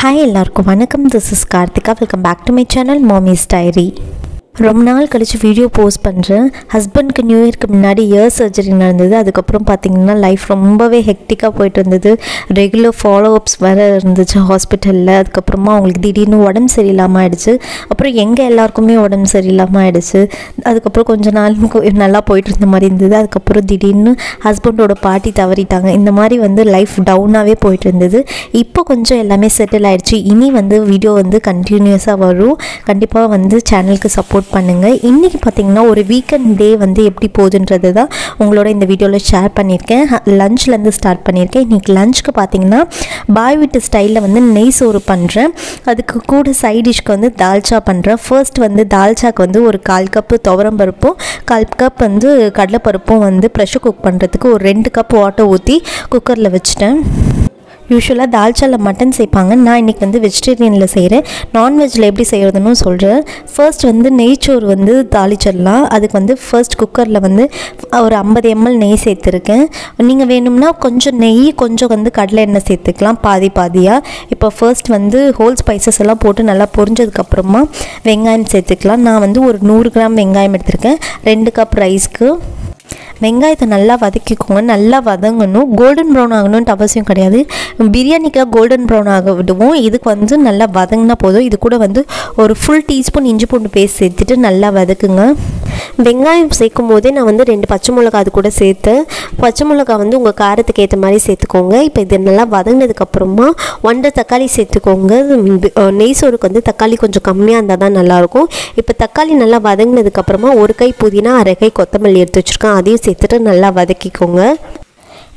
Hi எல்லாருக்கும் வணக்கம். This is Karthika welcome back to my channel mommy's diary ரொம்ப நாள் கழித்து வீடியோ போஸ்ட் பண்ணுறேன் ஹஸ்பண்ட்க்கு நியூ இயர்க்கு முன்னாடி இயர் சர்ஜரி நடந்தது. அதுக்கப்புறம் பார்த்திங்கன்னா லைஃப் ரொம்பவே ஹெக்டிக்காக போயிட்டு இருந்தது. ரெகுலர் ஃபாலோ அப்ஸ் வேறு இருந்துச்சு ஹாஸ்பிட்டலில் அதுக்கப்புறமா அவங்களுக்கு திடீர்னு உடம்பு சரியில்லாமல் ஆயிடுச்சு. அப்புறம் எங்கள் எல்லாருக்குமே உடம்பு சரியில்லாமல் ஆயிடுச்சு. அதுக்கப்புறம் கொஞ்ச நாள் நல்லா போயிட்டு இருந்த மாதிரி இருந்தது. அதுக்கப்புறம் திடீர்னு ஹஸ்பண்டோட பாட்டி தவறிட்டாங்க. இந்த மாதிரி வந்து லைஃப் டவுனாகவே போயிட்டு இருந்தது. இப்போ கொஞ்சம் எல்லாமே செட்டில் ஆகிடுச்சு இனி வந்து வீடியோ வந்து கண்டினியூஸாக வரும். கண்டிப்பாக வந்து சேனலுக்கு சப்போர்ட் பண்ணுங்கள் இன்றைக்கி பார்த்தீங்கன்னா ஒரு வீக்கெண்ட் டே வந்து எப்படி போகுதுன்றது தான் உங்களோட இந்த வீடியோவில் ஷேர் பண்ணியிருக்கேன். லஞ்ச்லேருந்து ஸ்டார்ட் பண்ணியிருக்கேன். இன்றைக்கி லஞ்சுக்கு பார்த்தீங்கன்னா பாய் வீட்டு ஸ்டைலில் வந்து நெய் சோறு பண்ணுறேன் அதுக்கு கூட சைட் டிஷ்க்கு வந்து தால்ச்சா பண்ணுறேன் ஃபர்ஸ்ட் வந்து தால்ச்சாக்கு வந்து ஒரு கால் கப்பு துவரம் பருப்பும் கால் கப் வந்து கடலைப்பருப்பும் வந்து ப்ரெஷர் குக் பண்ணுறதுக்கு ஒரு ரெண்டு கப் வாட்டர் ஊற்றி குக்கரில் வச்சுட்டேன். யூஸ்வலாக தால்ச்சாவில் மட்டன் சேர்ப்பாங்க நான் இன்றைக்கி வந்து வெஜிடேரியனில் செய்கிறேன் நான்வெஜ்ஜில் எப்படி செய்கிறதுன்னு சொல்கிறேன் ஃபர்ஸ்ட் வந்து நெய்ச்சோறு வந்து தாளிச்சிடலாம் அதுக்கு வந்து ஃபர்ஸ்ட் குக்கரில் வந்து ஒரு ஐம்பது எம்எல் நெய் சேர்த்துருக்கேன். நீங்கள் வேணும்னா கொஞ்சம் நெய் கொஞ்சம் வந்து கடலை எண்ணெய் சேர்த்துக்கலாம். பாதி பாதியாக இப்போ ஃபர்ஸ்ட் வந்து ஹோல் ஸ்பைசஸ் எல்லாம் போட்டு நல்லா பொரிஞ்சதுக்கப்புறமா வெங்காயம் சேர்த்துக்கலாம். நான் வந்து ஒரு நூறு கிராம் வெங்காயம் எடுத்திருக்கேன். ரெண்டு கப் ரைஸ்க்கு வெங்காயத்தை நல்லா வதக்கிக்கோங்க நல்லா வதங்கணும். கோல்டன் ப்ரௌன் ஆகணுன்ட்டு அவசியம் கிடையாது. பிரியாணிக்காக கோல்டன் ப்ரௌன் ஆக விடுவோம் இதுக்கு வந்து நல்லா வதங்கினா போதும். இது கூட வந்து ஒரு ஃபுல் டீஸ்பூன் இஞ்சி பூண்டு பேஸ்ட் சேர்த்துட்டு நல்லா வதக்குங்க. வெங்காயம் சேர்க்கும் போதே நான் வந்து ரெண்டு பச்சை மிளகா அது கூட சேர்த்தேன். பச்சை மிளகா வந்து உங்கள் காரத்துக்கு ஏற்ற மாதிரி சேர்த்துக்கோங்க. இப்போ இது நல்லா வதங்கினதுக்கப்புறமா ஒன்றரை தக்காளி சேர்த்துக்கோங்க. நெய் சோறுக்கு வந்து தக்காளி கொஞ்சம் கம்மியாக இருந்தால் தான் நல்லாயிருக்கும் இப்போ தக்காளி நல்லா வதங்கினதுக்கப்புறமா ஒரு கை புதினா அரை கை கொத்தமல்லி எடுத்து வச்சுருக்கேன். அதையும் சேர்த்துட்டு நல்லா வதக்கிக்கோங்க.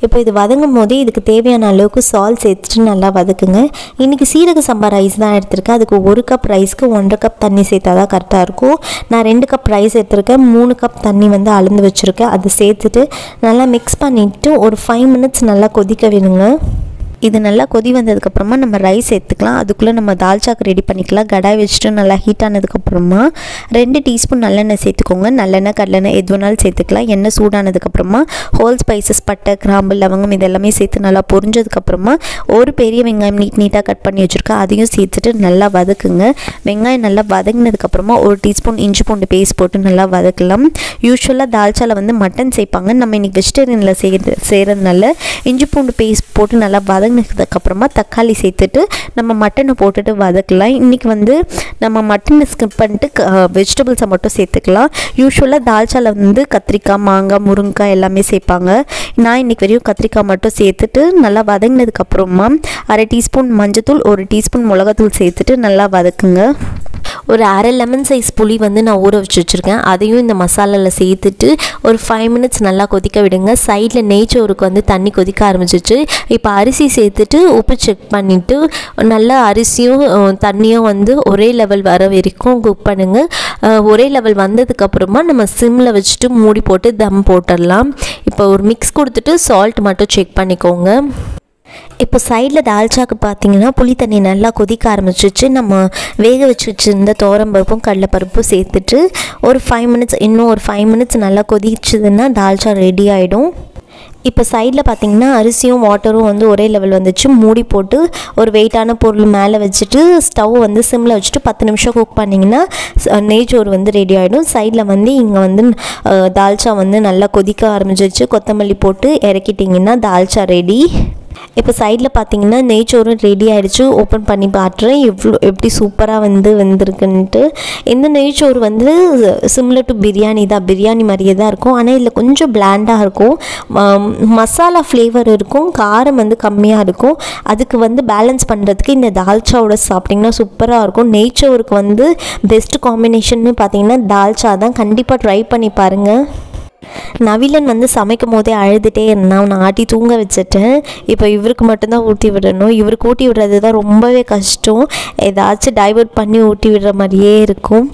இப்போ இது வதங்கும் போதே இதுக்கு தேவையான அளவுக்கு சால் சேர்த்துட்டு நல்லா வதக்குங்க. இன்றைக்கி சீரக சம்பா ரைஸ் தான் எடுத்திருக்கேன். அதுக்கு ஒரு கப் ரைஸ்க்கு ஒன்றரை கப் தண்ணி சேர்த்தா தான் கரெக்டாக இருக்கும். நான் ரெண்டு கப் ரைஸ் எடுத்திருக்கேன். மூணு கப் தண்ணி வந்து அளந்து வச்சுருக்கேன். அதை சேர்த்துட்டு நல்லா மிக்ஸ் பண்ணிவிட்டு ஒரு ஃபைவ் மினிட்ஸ் நல்லா கொதிக்க விடுங்க. இது நல்லா கொதி வந்ததுக்கப்புறமா நம்ம ரைஸ் சேர்த்துக்கலாம் அதுக்குள்ளே நம்ம தால்ச்சாக்கு ரெடி பண்ணிக்கலாம். கடாய் வச்சுட்டு நல்லா ஹீட் ஆனதுக்கப்புறமா ரெண்டு டீஸ்பூன் நல்லெண்ணெய் சேர்த்துக்கோங்க. நல்லெண்ணெய் கடலெண்ணெய் எது வேணாலும் சேர்த்துக்கலாம். எண்ணெய் சூடானதுக்கப்புறமா ஹோல் ஸ்பைசஸ் பட்டை கிராம்பு லவங்கம் இதெல்லாமே சேர்த்து நல்லா பொரிஞ்சதுக்கப்புறமா ஒரு பெரிய வெங்காயம் நீட் நீட்டாக கட் பண்ணி வச்சுருக்கேன். அதையும் சேர்த்துட்டு நல்லா வதக்குங்க. வெங்காயம் நல்லா வதங்கினதுக்கப்புறமா ஒரு டீஸ்பூன் இஞ்சி பூண்டு பேஸ்ட் போட்டு நல்லா வதக்கலாம். யூஸ்வலாக தால்ச்சாவில் வந்து மட்டன் சேர்ப்பாங்க. நம்ம இன்றைக்கி வெஜிடேரியனில் செய்கிறது செய்கிறதுனால இஞ்சி பூண்டு பேஸ்ட் போட்டு நல்லா வதங்கினதுக்கப்புறமா தக்காளி சேர்த்துட்டு நம்ம மட்டனை போட்டுட்டு வதக்கலாம். இன்றைக்கி வந்து நம்ம மட்டனை ஸ்கிப் பண்ணிட்டு வெஜிடபிள்ஸை மட்டும் சேர்த்துக்கலாம். யூஸ்வலாக தால்ச்சாவில் வந்து கத்திரிக்காய் மாங்காய் முருங்கைக்காய் எல்லாமே சேர்ப்பாங்க. நான் இன்றைக்கி வரையும் கத்திரிக்காய் மட்டும் சேர்த்துட்டு நல்லா வதங்கினதுக்கப்புறமா அரை டீஸ்பூன் மஞ்சத்தூள் ஒரு டீஸ்பூன் மிளகாத்தூள் சேர்த்துட்டு நல்லா வதக்குங்க. ஒரு அரை லெமன் சைஸ் புளி வந்து நான் ஊற வச்சு வச்சுருக்கேன். அதையும் இந்த மசாலாவில் சேர்த்துட்டு ஒரு ஃபைவ் மினிட்ஸ் நல்லா கொதிக்க விடுங்க. சைடில் நெய்ச்சோருக்கு வந்து தண்ணி கொதிக்க ஆரம்பிச்சிச்சு இப்போ அரிசி சேர்த்துட்டு உப்பு செக் பண்ணிவிட்டு நல்லா அரிசியும் தண்ணியும் வந்து ஒரே லெவல் வர வரைக்கும் குக் பண்ணுங்கள் ஒரே லெவல் வந்ததுக்கப்புறமா நம்ம சிம்மில் வச்சுட்டு மூடி போட்டு தம் போட்டுடலாம். இப்போ ஒரு மிக்ஸ் கொடுத்துட்டு சால்ட் மட்டும் செக் பண்ணிக்கோங்க. இப்போ சைடில் தால்ச்சாக்கு பார்த்தீங்கன்னா புளி தண்ணி நல்லா கொதிக்க ஆரம்பிச்சிச்சு நம்ம வேக வச்சு வச்சுருந்த பருப்பும் கடலைப்பருப்பும் சேர்த்துட்டு ஒரு ஃபைவ் மினிட்ஸ் இன்னும் ஒரு ஃபைவ் மினிட்ஸ் நல்லா கொதிச்சதுன்னா தால்ச்சா ரெடி ஆகிடும் இப்போ சைடில் பார்த்தீங்கன்னா அரிசியும் வாட்டரும் வந்து ஒரே லெவல் வந்துச்சு. மூடி போட்டு ஒரு வெயிட்டான பொருள் மேலே வச்சுட்டு ஸ்டவ் வந்து சிம்மில் வச்சுட்டு பத்து நிமிஷம் குக் பண்ணிங்கன்னா நெய்ச்சோறு வந்து ரெடி ஆகிடும் சைடில் வந்து இங்கே வந்து தால்ச்சா வந்து நல்லா கொதிக்க ஆரம்பிச்சிச்சு கொத்தமல்லி போட்டு இறக்கிட்டிங்கன்னா தால்ச்சா ரெடி இப்போ சைடில் பார்த்தீங்கன்னா நெய்ச்சோறும் ரெடி ஆகிடுச்சு ஓப்பன் பண்ணி பார்த்துறேன் எவ்வளோ எப்படி சூப்பராக வந்து வந்திருக்குன்ட்டு இந்த நெய்ச்சோறு வந்து சிம்லர் டு பிரியாணி தான். பிரியாணி மாதிரியே தான் இருக்கும். ஆனால் இதில் கொஞ்சம் பிளாண்டாக இருக்கும். மசாலா ஃப்ளேவர் இருக்கும். காரம் வந்து கம்மியாக இருக்கும். அதுக்கு வந்து பேலன்ஸ் பண்ணுறதுக்கு இந்த தால்ச்சாவோட சாப்பிட்டிங்கன்னா சூப்பராக இருக்கும். நெய்ச்சோருக்கு வந்து பெஸ்ட் காம்பினேஷன்னு பார்த்தீங்கன்னா தால்ச்சா தான். கண்டிப்பாக ட்ரை பண்ணி பாருங்கள் நவிலன் வந்து சமைக்கும் போதே அழுதுகிட்டே இருந்தான். அவனை ஆட்டி தூங்க வச்சுட்டேன். இப்போ இவருக்கு மட்டும்தான் ஊட்டி விடணும். இவருக்கு ஊட்டி விடுறது தான் ரொம்பவே கஷ்டம். ஏதாச்சும் டைவர்ட் பண்ணி ஊட்டி விடுற மாதிரியே இருக்கும்.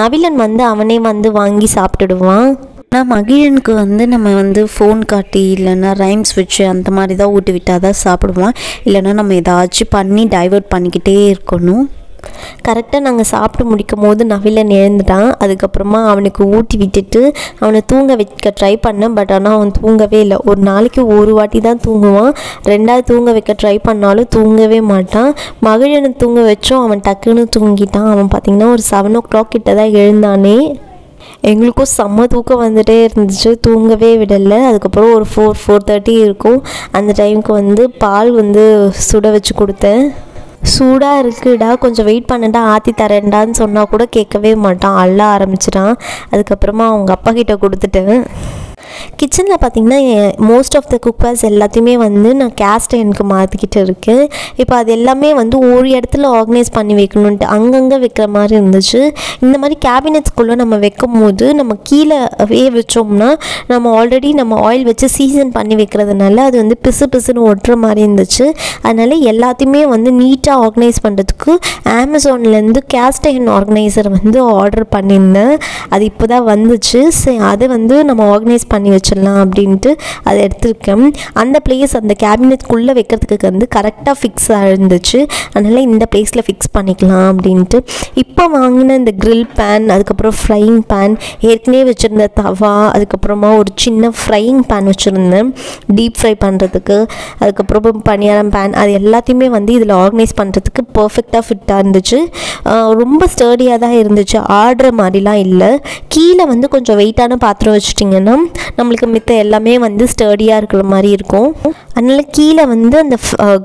நவிலன் வந்து அவனே வந்து வாங்கி சாப்பிட்டுடுவான். ஆனால் மகிழனுக்கு வந்து நம்ம வந்து ஃபோன் காட்டி இல்லைன்னா ரைம்ஸ் வச்சு அந்த மாதிரி தான் ஊட்டி விட்டால் தான் சாப்பிடுவான். இல்லைன்னா நம்ம ஏதாச்சும் பண்ணி டைவர்ட் பண்ணிக்கிட்டே இருக்கணும். கரெக்டாக நாங்கள் சாப்பிட்டு முடிக்கும் போது நவிலன் எழுந்துட்டான் அதுக்கப்புறமா அவனுக்கு ஊட்டி விட்டுட்டு அவனை தூங்க வைக்க ட்ரை பண்ணேன். பட் ஆனால் அவன் தூங்கவே இல்லை. ஒரு நாளைக்கு ஒரு வாட்டி தான் தூங்குவான். ரெண்டாவது தூங்க வைக்க ட்ரை பண்ணாலும் தூங்கவே மாட்டான். மகிழனை தூங்க வச்சோம். அவன் டக்குன்னு தூங்கிட்டான். அவன் பார்த்திங்கன்னா ஒரு செவன் ஓ கிளாக் கிட்ட தான் எழுந்தானே. எங்களுக்கும் செம்ம தூக்கம் வந்துகிட்டே இருந்துச்சு. தூங்கவே விடலை. அதுக்கப்புறம் ஒரு ஃபோர் ஃபோர் தேர்ட்டி இருக்கும். அந்த டைமுக்கு வந்து பால் வந்து சுட வச்சு கொடுத்தேன். சூடாக இருக்குடா கொஞ்சம் வெயிட் பண்ணுடா ஆற்றி தரேன்டான்னு சொன்னால் கூட கேட்கவே மாட்டான். அள்ள ஆரம்பிச்சிட்டான். அதுக்கப்புறமா அவங்க அப்பா கிட்ட கொடுத்துட்டேன். கிச்சனில் பார்த்திங்கன்னா மோஸ்ட் ஆஃப் த குக்கர்ஸ் எல்லாத்தையுமே வந்து நான் கேஸ்ட் எனக்கு மாற்றிக்கிட்டு இருக்கேன். இப்போ அது எல்லாமே வந்து ஒரு இடத்துல ஆர்கனைஸ் பண்ணி வைக்கணுன்ட்டு அங்கங்கே வைக்கிற மாதிரி இருந்துச்சு. இந்த மாதிரி கேபினெட்ஸ்குள்ளே நம்ம வைக்கும் போது நம்ம கீழே வச்சோம்னா நம்ம ஆல்ரெடி நம்ம ஆயில் வச்சு சீசன் பண்ணி வைக்கிறதுனால அது வந்து பிசு பிசுன்னு ஒட்டுற மாதிரி இருந்துச்சு. அதனால் எல்லாத்தையுமே வந்து நீட்டாக ஆர்கனைஸ் பண்ணுறதுக்கு அமேசான்லேருந்து கேஸ்ட் அயன் ஆர்கனைசர் வந்து ஆர்டர் பண்ணியிருந்தேன். அது இப்போ தான் வந்துச்சு. சரி அதை வந்து நம்ம ஆர்கனைஸ் பண்ணி வச்சிடலாம் அப்படின்ட்டு அதை எடுத்திருக்கேன். அந்த பிளேஸ் அந்த கேபினெட்குள்ளே வைக்கிறதுக்கு வந்து கரெக்டாக ஃபிக்ஸ் இருந்துச்சு. அதனால் இந்த பிளேஸில் ஃபிக்ஸ் பண்ணிக்கலாம் அப்படின்ட்டு. இப்போ வாங்கின இந்த க்ரில் பேன் அதுக்கப்புறம் ஃப்ரையிங் பேன் ஏற்கனவே வச்சுருந்த தவா அதுக்கப்புறமா ஒரு சின்ன ஃப்ரையிங் பேன் வச்சுருந்தேன். டீப் ஃப்ரை பண்ணுறதுக்கு அதுக்கப்புறம் பணியாரம் பேன் அது எல்லாத்தையுமே வந்து இதில் ஆர்கனைஸ் பண்ணுறதுக்கு பர்ஃபெக்டாக ஃபிட்டாக இருந்துச்சு. ரொம்ப ஸ்டர்டியாக தான் இருந்துச்சு. ஆடுற மாதிரிலாம் இல்லை. கீழே வந்து கொஞ்சம் வெயிட்டான பாத்திரம் வச்சுட்டிங்கன்னா நம்மளுக்கு மித்த எல்லாமே வந்து ஸ்டர்டியாக இருக்கிற மாதிரி இருக்கும். அதனால் கீழே வந்து அந்த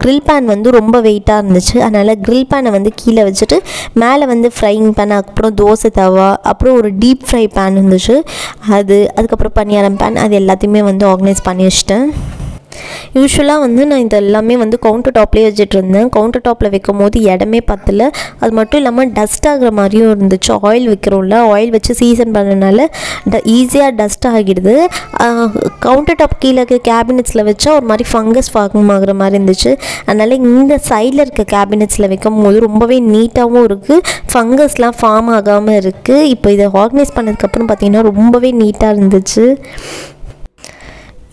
க்ரில் பேன் வந்து ரொம்ப வெயிட்டாக இருந்துச்சு. அதனால் க்ரில் பேனை வந்து கீழே வச்சுட்டு மேலே வந்து ஃப்ரைங் பேன் அப்புறம் தோசை தவா அப்புறம் ஒரு டீப் ஃப்ரை பேன் இருந்துச்சு. அது அதுக்கப்புறம் பணியாரம் பேன் அது எல்லாத்தையுமே வந்து ஆர்கனைஸ் பண்ணி வச்சுட்டேன். யூஸ்வலாக வந்து நான் இது எல்லாமே வந்து கவுண்டர் டாப்லேயே வச்சுட்டு இருந்தேன் கவுண்டர் டாப்பில் வைக்கும் போது இடமே பத்தல. அது மட்டும் இல்லாமல் டஸ்ட் ஆகிற மாதிரியும் இருந்துச்சு. ஆயில் வைக்கிறோம்ல ஆயில் வச்சு சீசன் பண்ணனால ட ஈஸியாக டஸ்ட் ஆகிடுது. கவுண்டர் டாப் கீழே இருக்க கேபினெட்ஸில் வச்சா ஒரு மாதிரி ஃபங்கஸ் ஃபார்ம் ஆகுற மாதிரி இருந்துச்சு. அதனால் இந்த சைடில் இருக்க கேபினெட்ஸில் வைக்கும் போது ரொம்பவே நீட்டாகவும் இருக்குது ஃபங்கஸ்லாம் ஃபார்ம் ஆகாமல் இருக்குது இப்போ இதை ஆர்கனைஸ் பண்ணதுக்கப்புறம் பார்த்திங்கன்னா ரொம்பவே நீட்டாக இருந்துச்சு.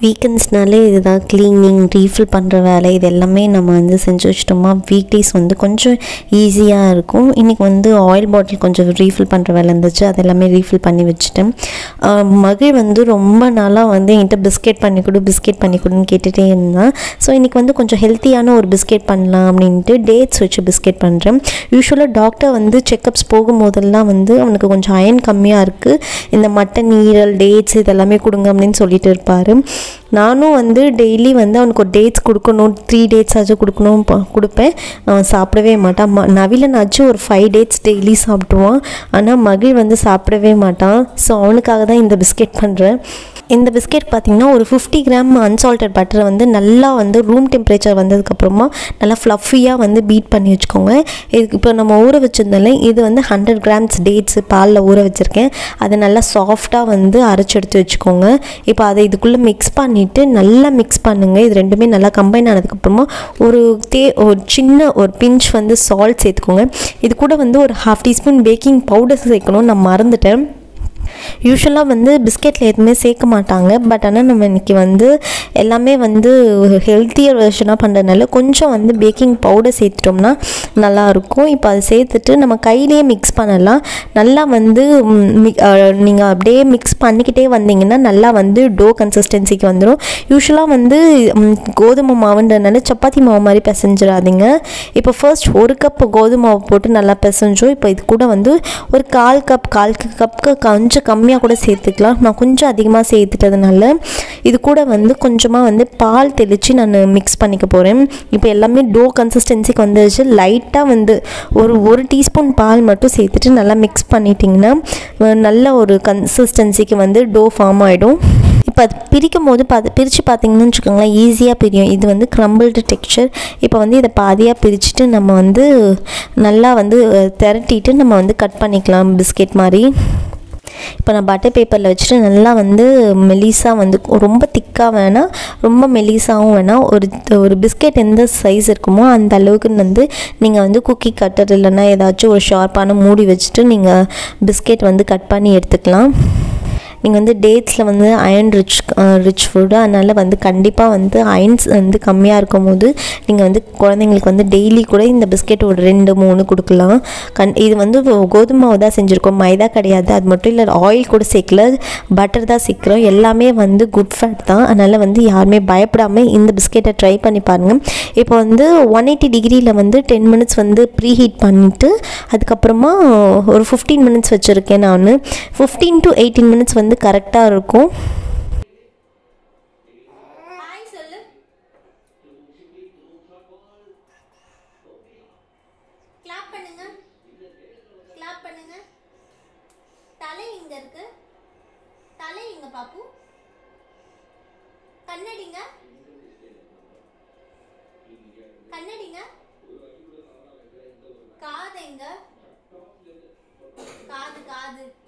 வீக்கெண்ட்ஸ்னாலே இதுதான் க்ளீனிங் ரீஃபில் பண்ணுற வேலை. இது எல்லாமே நம்ம வந்து செஞ்சு வச்சிட்டோமா? வீக் டேஸ் வந்து கொஞ்சம் ஈஸியாக இருக்கும். இன்றைக்கி வந்து ஆயில் பாட்டில் கொஞ்சம் ரீஃபில் பண்ணுற வேலை இருந்துச்சு. அது எல்லாமே ரீஃபில் பண்ணி வச்சுட்டேன். மகிழ் வந்து ரொம்ப நாளாக வந்து என்கிட்ட பிஸ்கெட் பண்ணி கொடு பிஸ்கெட் பண்ணி கொடுன்னு கேட்டுகிட்டே இருந்தான். ஸோ இன்றைக்கி வந்து கொஞ்சம் ஹெல்த்தியான ஒரு பிஸ்கெட் பண்ணலாம் அப்படின்ட்டு டேட்ஸ் வச்சு பிஸ்கெட் பண்ணுறேன் யூஸ்வலாக டாக்டர் வந்து செக்கப்ஸ் போகும்போதெல்லாம் வந்து அவனுக்கு கொஞ்சம் அயன் கம்மியாக இருக்குது இந்த மட்டன் ஈரல் டேட்ஸ் இதெல்லாமே கொடுங்க அப்படின்னு சொல்லிட்டு இருப்பார். நானும் வந்து டெய்லி வந்து அவனுக்கு ஒரு டேட்ஸ் கொடுக்கணும் த்ரீ டேட்ஸ் ஆச்சும் கொடுக்கணும் கொடுப்பேன். அவன் சாப்பிடவே மாட்டான். ம நவிலனாச்சும் ஒரு ஃபைவ் டேட்ஸ் டெய்லி சாப்பிடுவான் ஆனால் மகிழ் வந்து சாப்பிடவே மாட்டான். ஸோ அவனுக்காக தான் இந்த பிஸ்கெட் பண்ணுறேன் இந்த பிஸ்கெட் பார்த்திங்கன்னா ஒரு ஃபிஃப்டி கிராம் அன்சால்டட் பட்டரை வந்து நல்லா வந்து ரூம் டெம்பரேச்சர் வந்ததுக்கப்புறமா நல்லா ஃப்ளஃபியாக வந்து பீட் பண்ணி வச்சுக்கோங்க. இதுக்கு இப்போ நம்ம ஊற வச்சுருந்தாலே இது வந்து ஹண்ட்ரட் கிராம்ஸ் டேட்ஸ் பாலில் ஊற வச்சுருக்கேன். அதை நல்லா சாஃப்டாக வந்து அரைச்சி எடுத்து வச்சுக்கோங்க. இப்போ அதை இதுக்குள்ளே மிக்ஸ் பண்ணிவிட்டு நல்லா மிக்ஸ் பண்ணுங்கள் இது ரெண்டுமே நல்லா கம்பைன் ஆனதுக்கப்புறமா ஒரு தே ஒரு சின்ன ஒரு பிஞ்ச் வந்து சால்ட் சேர்த்துக்கோங்க. இது கூட வந்து ஒரு ஹாஃப் டீஸ்பூன் பேக்கிங் பவுடர் சேர்க்கணும் நான் மறந்துட்டேன். யூஸ்வலாக வந்து பிஸ்கெட்டில் எதுவுமே சேர்க்க மாட்டாங்க. பட் ஆனால் நம்ம இன்றைக்கி வந்து எல்லாமே வந்து ஹெல்த்தியர் வெர்ஷனாக பண்ணுறதுனால கொஞ்சம் வந்து பேக்கிங் பவுடர் சேர்த்துட்டோம்னா நல்லாயிருக்கும். இப்போ அதை சேர்த்துட்டு நம்ம கையிலேயே மிக்ஸ் பண்ணலாம். நல்லா வந்து நீங்கள் அப்படியே மிக்ஸ் பண்ணிக்கிட்டே வந்தீங்கன்னா நல்லா வந்து டோ கன்சிஸ்டன்சிக்கு வந்துடும் யூஸ்வலாக வந்து கோதுமை மாவுன்றதுனால சப்பாத்தி மாவு மாதிரி பிசைஞ்சிடாதீங்க. இப்போ ஃபர்ஸ்ட் ஒரு கப் கோதுமை மாவு போட்டு நல்லா பிசைஞ்சோம். இப்போ இது கூட வந்து ஒரு கால் கப் கால் கப்புக்கு கொஞ்சம் கம்மியாக கூட சேர்த்துக்கலாம். நான் கொஞ்சம் அதிகமாக சேர்த்துட்டதுனால இது கூட வந்து கொஞ்சமாக வந்து பால் தெளித்து நான் மிக்ஸ் பண்ணிக்க போகிறேன் இப்போ எல்லாமே டோ கன்சிஸ்டன்சிக்கு வந்துருச்சு. லைட்டாக வந்து ஒரு ஒரு டீஸ்பூன் பால் மட்டும் சேர்த்துட்டு நல்லா மிக்ஸ் பண்ணிட்டிங்கன்னா நல்ல ஒரு கன்சிஸ்டன்சிக்கு வந்து டோ ஃபார்ம் ஆகிடும் இப்போ அது பிரிக்கும் போது பார்த்து பிரித்து பார்த்தீங்கன்னு வச்சுக்கோங்களேன் ஈஸியாக பிரியும். இது வந்து க்ரம்பிள்டு டெக்ஸ்சர் இப்போ வந்து இதை பாதியாக பிரிச்சுட்டு நம்ம வந்து நல்லா வந்து திரட்டிட்டு நம்ம வந்து கட் பண்ணிக்கலாம். பிஸ்கெட் மாதிரி. இப்போ நான் பட்டர் பேப்பரில் வச்சுட்டு நல்லா வந்து மெலிசாக வந்து ரொம்ப திக்காக வேணால் ரொம்ப மெலிசாகவும் வேணால் ஒரு ஒரு பிஸ்கெட் எந்த சைஸ் இருக்குமோ அந்த அளவுக்கு வந்து நீங்கள் வந்து குக்கி கட்டர் இல்லைன்னா ஏதாச்சும் ஒரு ஷார்ப்பான மூடி வச்சுட்டு நீங்கள் பிஸ்கெட் வந்து கட் பண்ணி எடுத்துக்கலாம். நீங்கள் வந்து டேட்ஸில் வந்து அயன் ரிச் ரிச் ஃபுட்டு அதனால் வந்து கண்டிப்பாக வந்து அயன்ஸ் வந்து கம்மியாக இருக்கும் போது நீங்கள் வந்து குழந்தைங்களுக்கு வந்து டெய்லி கூட இந்த பிஸ்கெட் ஒரு ரெண்டு மூணு கொடுக்கலாம். கண் இது வந்து கோதுமை மாவு தான் செஞ்சுருக்கோம். மைதா கிடையாது. அது மட்டும் இல்லை ஆயில் கூட சேர்க்கல. பட்டர் தான் சேர்க்குறோம். எல்லாமே வந்து குட் ஃபேட் தான். அதனால் வந்து யாருமே பயப்படாமல் இந்த பிஸ்கெட்டை ட்ரை பண்ணி பாருங்கள் இப்போ வந்து ஒன் எயிட்டி டிகிரியில் வந்து டென் மினிட்ஸ் வந்து ப்ரீ ஹீட் பண்ணிவிட்டு அதுக்கப்புறமா ஒரு ஃபிஃப்டீன் மினிட்ஸ் வச்சுருக்கேன் நான். ஃபிஃப்டீன் டு எயிட்டீன் மினிட்ஸ் வந்து கரெக்டாக இருக்கும். சொல்லு. தலை இங்க இருக்கு? தலை இங்க பாப்பு? கண்ணடிங்க. கண்ணடிங்க. காது எங்க? காது காது.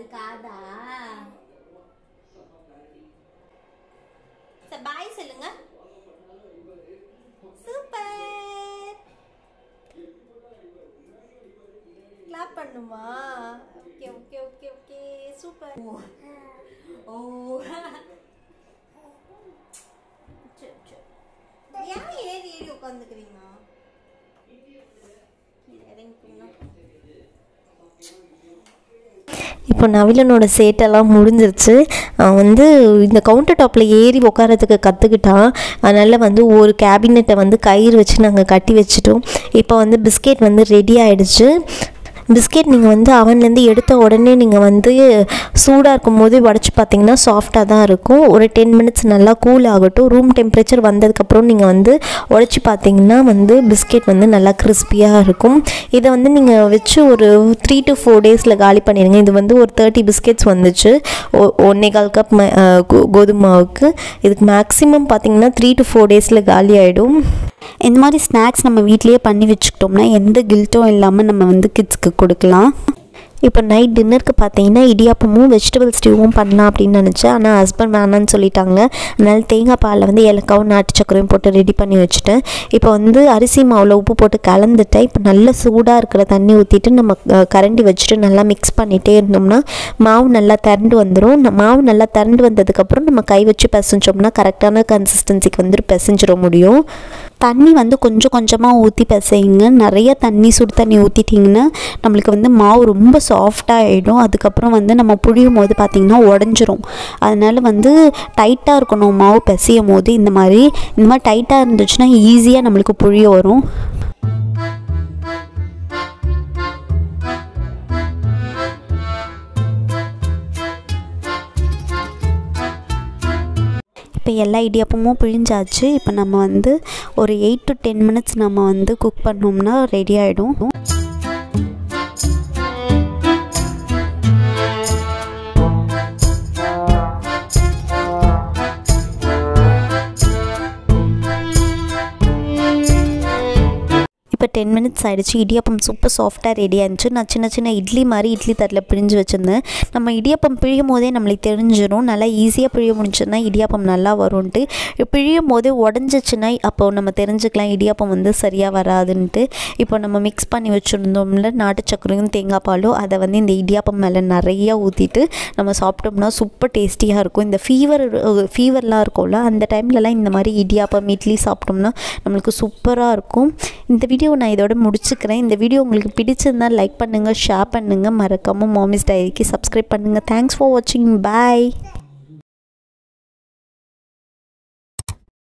அது காதா சரி பாய் சொல்லுங்க. சூப்பர் கிளாப் பண்ணுமா? Okay okay okay okay super ஓ. ஏன் ஏறி ஏறி உட்காந்துக்கிறீங்க இப்போ நவிலனோட சேட்டெல்லாம் முடிஞ்சிருச்சு. அவன் வந்து இந்த கவுண்டர் டாப்பில் ஏறி உட்காரத்துக்கு கற்றுக்கிட்டான் அதனால் வந்து ஒரு கேபினெட்டை வந்து கயிறு வச்சு நாங்கள் கட்டி வச்சிட்டோம். இப்போ வந்து பிஸ்கெட் வந்து ரெடி ஆகிடுச்சு பிஸ்கெட் நீங்கள் வந்து அவன்லேருந்து எடுத்த உடனே நீங்கள் வந்து சூடாக இருக்கும் போது உடச்சி பார்த்தீங்கன்னா சாஃப்டாக தான் இருக்கும். ஒரு டென் மினிட்ஸ் நல்லா கூல் ஆகட்டும். ரூம் டெம்பரேச்சர் வந்ததுக்கப்புறம் நீங்கள் வந்து உடச்சி பார்த்தீங்கன்னா வந்து பிஸ்கெட் வந்து நல்லா கிறிஸ்பியாக இருக்கும். இதை வந்து நீங்கள் வச்சு ஒரு த்ரீ டு ஃபோர் டேஸில் காலி பண்ணிடுங்க இது வந்து ஒரு தேர்ட்டி பிஸ்கெட்ஸ் வந்துச்சு. ஒ- ஒன்னே கால் கப் கோதுமாவுக்கு கோ- மாவுக்கு இதுக்கு மேக்ஸிமம் பார்த்தீங்கன்னா த்ரீ டு ஃபோர் டேஸில் காலி ஆகிடும் இந்த மாதிரி ஸ்நாக்ஸ் நம்ம வீட்லேயே பண்ணி வச்சுக்கிட்டோம்னா எந்த கில்ட்டும் இல்லாமல் நம்ம வந்து கிட்ஸ்க்கு கொடுக்கலாம். இப்போ நைட் டின்னருக்கு பார்த்தீங்கன்னா இடியாப்பமும் வெஜிடபிள் ஸ்டீவும் பண்ணலாம் அப்படின்னு நினச்சேன். ஆனால் ஹஸ்பண்ட் வேணான்னு சொல்லிட்டாங்க. அதனால் தேங்காய் பாலில் வந்து ஏலக்காவும் நாட்டு சக்கரையும் போட்டு ரெடி பண்ணி வச்சுட்டேன். இப்போ வந்து அரிசி மாவில் உப்பு போட்டு கலந்துட்டேன். இப்போ நல்ல சூடாக இருக்கிற தண்ணி ஊற்றிட்டு நம்ம கரண்டி வச்சுட்டு நல்லா மிக்ஸ் பண்ணிகிட்டே இருந்தோம்னா மாவு நல்லா திரண்டு வந்துடும் மாவு நல்லா திரண்டு வந்ததுக்கப்புறம் நம்ம கை வச்சு பிசைஞ்சோம்னா கரெக்டான கன்சிஸ்டன்சிக்கு வந்துட்டு பிசைஞ்சிட முடியும். தண்ணி வந்து கொஞ்சம் கொஞ்சமாக ஊற்றி பிசைங்க. நிறைய தண்ணி சுடு தண்ணி ஊற்றிட்டிங்கன்னா நம்மளுக்கு வந்து மாவு ரொம்ப சாஃப்டாக ஆகிடும் அதுக்கப்புறம் வந்து நம்ம புழியும் போது பார்த்திங்கன்னா உடஞ்சிரும். அதனால் வந்து டைட்டாக இருக்கணும் மாவு பிசையும் போது. இந்த மாதிரி இந்த மாதிரி டைட்டாக இருந்துச்சுன்னா ஈஸியாக நம்மளுக்கு புழிய வரும். இப்போ எல்லா இடியாப்பமும் பிழிஞ்சாச்சு. இப்போ நம்ம வந்து ஒரு எயிட் டு டென் மினிட்ஸ் நம்ம வந்து குக் பண்ணோம்னா ரெடி ஆகிடும் டென் மினிட்ஸ் ஆகிடுச்சு இடியாப்பம் சூப்பர் சாஃப்டாக ரெடி ஆயிருந்துச்சு நான் சின்ன சின்ன இட்லி மாதிரி இட்லி தட்டில் பிழிஞ்சு வச்சுருந்தேன். நம்ம இடியாப்பம் பிழியும் போதே நம்மளுக்கு தெரிஞ்சிடும் நல்லா ஈஸியாக பிழிய முடிஞ்சுன்னா இடியாப்பம் நல்லா வரும்ன்ட்டு. பிழியும் போதே உடஞ்சிச்சுன்னா அப்போ நம்ம தெரிஞ்சுக்கலாம் இடியாப்பம் வந்து சரியாக வராதுன்ட்டு. இப்போ நம்ம மிக்ஸ் பண்ணி வச்சுருந்தோம்ல நாட்டு சக்கரையும் தேங்காய் பாலும் அதை வந்து இந்த இடியாப்பம் மேலே நிறையா ஊற்றிட்டு நம்ம சாப்பிட்டோம்னா சூப்பர் டேஸ்டியாக இருக்கும். இந்த ஃபீவர் ஃபீவர்லாம் இருக்கும்ல அந்த டைம்லலாம் இந்த மாதிரி இடியாப்பம் இட்லி சாப்பிட்டோம்னா நம்மளுக்கு சூப்பராக இருக்கும். இந்த வீடியோ நான் நான் இதோட முடிச்சுக்கிறேன். இந்த வீடியோ உங்களுக்கு பிடிச்சிருந்தால் லைக் பண்ணுங்கள் ஷேர் பண்ணுங்கள் மறக்காமல் மாமிஸ் டைரிக்கு சப்ஸ்கிரைப் பண்ணுங்கள் தேங்க்ஸ் ஃபார் வாட்சிங் பாய்